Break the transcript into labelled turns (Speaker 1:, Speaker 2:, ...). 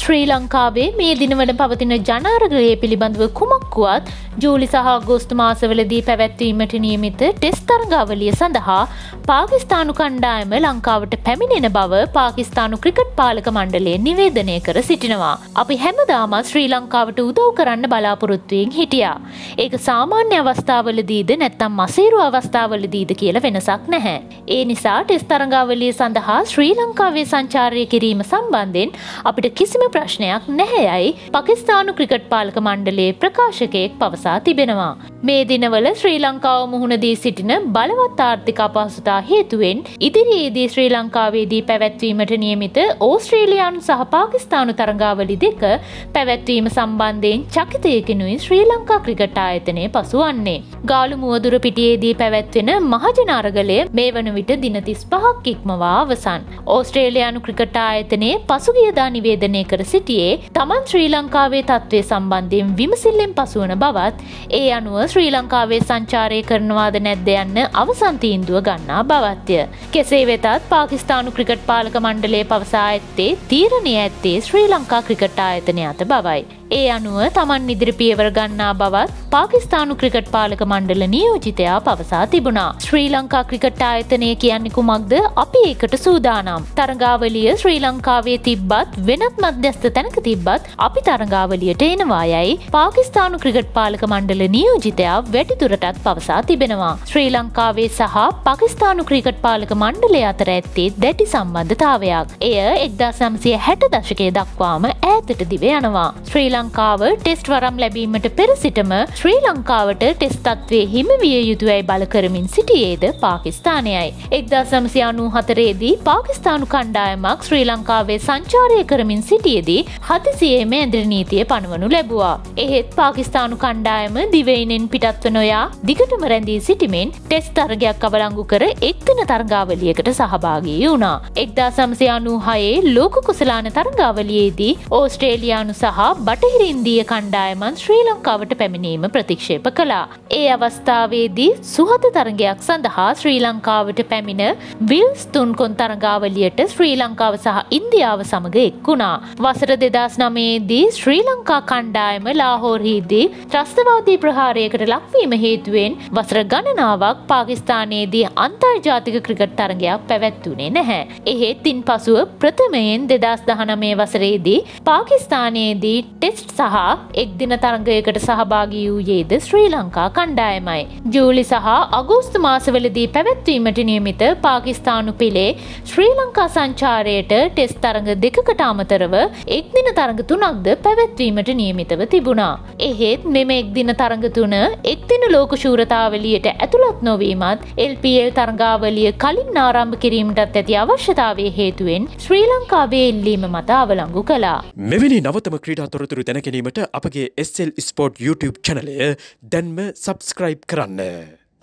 Speaker 1: ශ්‍රී ලංකාවේ මේ දිනවල පවතින ජනාරගලය පිළිබඳව කුමක්කුවත් ජූලි සහ ගෝස්තු මාසවලදී පැවැත්වීමට නියමිත ටෙස් තරගාවලිය සඳහා පාකිස්තානු කණ්ඩායම ලංකාවට පැමිණෙන බව පාකිස්තානු ක්‍රිකට් පාලක මණ්ඩලය නිවේදනය කර සිටිනවා. අපි හැමදාමත් ශ්‍රී ලංකාවට උදව් කරන්න බලාපොරොත්තුවෙන් හිටියා. ඒක සාමාන්‍ය අවස්ථාවලදීද නැත්තම් මසේරු අවස්ථාවලදීද කියල වෙනසක් නැහැ. ඒ නිසා ටෙස් තරගාවලිය සඳහා ශ්‍රී ලංකාවේ සංචාරය කිරීම සම්බන්ධයෙන් අපිට කිසිම ප්‍රශ්නයක් නැහැයයි පකිස්ානු ක්‍රිකට් පාලක මණ්ඩලේ ප්‍රකාශකයෙක් පවසා තිබෙනවා. මේ දිනවල ශ්‍රී ලංකාව මුහුණදී සිටින බලවත් ආර්ථික අපහසුතා හේතුවෙන් ඉදිරියේදී ශ්‍රී ලංකාවේදී පැවැත්වීමට නියමිත ඕස්ට්‍රේලයානු සහ පාකිස්ානු තරගාවලි දෙක පැවැත්වීම සම්බන්ධයෙන් චකිතයකෙනුයි ශ්‍රී ලංකා ක්‍රිකට් ආයතනය පසුවන්නේ. ගාලු මුවදුර පිටියේදී පැවැත්වෙන මහජනාරගලය මේ වන විට දිනතිස් පහක් ඉක්මවා අවසන්. ඕස්ට්‍රේලයානු ක්‍රිකට් ආයතනයේ පසුගියදා නිවේදනය කර සිටියේ තමන් ශ්‍රී ලංකාවේ තත්ත්වය සම්බන්ධයෙන් විමසිල්ලෙන් පසුවන බවත් ඒ අනුව ශ්‍රී ලංකාවේ සංචාරය කරනවාද නැද්ද යන්න අවසන් තීන්දුව ගන්නා බවත්ය. කෙසේ වෙතත් පාකිස්ානු ක්‍රිකට් පාලක මණ්ඩලේ පවසා ඇත්තේ තීරණය ඇත්තේ ශ්‍රී ලංකා ක්‍රිකට් ආයතනය අත බවයි. ඒ අනුව තමන් ඉදිරි පියවර ගන්නා බවත් පාකිස්ානු ක්‍රිකට් පාලක මණ්ඩල නියෝජිතයා පවසා තිබුණා. ශ්‍රී ලංකා ක්‍රිකට් ආයතනය කියන්නේ කුමක්ද අපි ඒකට සූදානම්. තරගාවලිය ශ්‍රී ලංකාවේ තිබ්බත් වෙනත් මධ්‍යස්ථ තැනක තිබ්බත් අපි තරගාවලියට එනවා යයි පාකිස්ානු ක්‍රිකට් පාලක මණ්ඩල නියෝජිතයා වැඩිදුරටත් පවසා තිබෙනවා. ශ්‍රී ලංකාවේ සහ පකිස්ානු ක්‍රිකට් පාලක මණ්ඩලය අතර ඇත්තේ දැටි සම්බන්ධතාවයක්. එය එක්දා සම්සිය හැට දශකය දක්වාම ඈතට දිව යනවා. ශ්‍රී ලංකාව ටෙස්ට් වරම් ලැබීමට පෙර සිටම ශ්‍රී ලංකාවට ටෙස්තත්වේ හිමවිය යුතුයයි බල කරමින් සිටියේද පාකිස්ානයයි. එක්දා සමසියානූ හතරේදී පාකිස්ානු කණ්ඩායමක් ශ්‍රී ලංකාවේ සංචාරය කරමින් සිටියදී හතිසියේම ඇන්ද්‍රනීතිය පනුවනු ලැබවා. එහෙත් පාකිස්ානු කණ්ඩායම දිවයිනෙන් පිටත්ව නොයා දිගටම රැඳී සිටිමෙන් ටෙස් තරගයක් අවලංගු කර එක්තන තරගාවලියකට සහභාගී වුණා. එක්දා සමසයානූ හයේ ලෝක කුසලාන තරගාවලියේදී ඕස්ට්‍රේලියයානු සහ බටහිර ඉන්දිය කණ්ඩායමන් ශ්‍රී ලංකාවට පැමිණීම ප්‍රතික්ෂේප කළා. ඒ අවස්ථාවේදී සුහත තරගයක් සඳහා ශ්‍රී ලංකාවට පැමිණ විල්ස් තුන්කොන් තරගාවලියට ශ්‍රී ලංකාව සහ ඉන්දියාව සමඟ එක්වුණා. වසර දෙදස් නමේදී ශ්‍රී ලංකා කණ්ඩායම ලාහෝරහිදී ත්‍රස්තවාදී ප්‍රහාරයකට ලක්වීම හේතුවෙන් වසර ගණනාවක් පාකිස්ානයේදී අන්තර්ජාතික ක්‍රිකට් තරගයක් පැවැත්වුණේ නැහැ. එහෙත් තින් පසුව ප්‍රථමයෙන් දෙදස් දහනමේ වසරේදී පාකිස්ානයේදී ටෙස්ට් සහ එක්දින තරගයකට සහභාගී වූයේද ශ්‍රී ලංකා කණ්ඩායමයි. ජූලි සහ අගෝස්තු මාසවලදී පැවැත්වීමට නියමිත පාකිස්ානු පිළේ ශ්‍රී ලංකා සංචාරයට ටෙස් තරඟ දෙකකට අමතරව එක්දින තරඟ තුනක්ද පැවැත්වීමට නියමිතව තිබුණා. එහෙත් මෙම එක්දින තරඟ තුන එක්දින ලෝක ශූරතාවලියට ඇතුළත් නොවීමත් LPL තරගාවලිය කලින් ආරම්භ කිරීමටත් ඇති අවශ්‍යතාවය හේතුවෙන් ශ්‍රී ලංකාවේ එල්ලීම මත අවලංගු කලා.
Speaker 2: මෙවැනි නවතම ක්‍රීඩා තොරතුරු දැනැනීමට අපගේ SL ස්පෝට් YouTube චනලය දැන්ම සබස්ක්‍රයිබ් කරන්න.